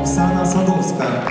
Оксана Садовская.